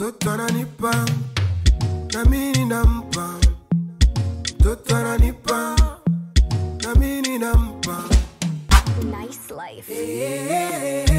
mtoto ananipa na mimi nampa, mtoto ananipa na mimi nampa. Nice life. Yeah.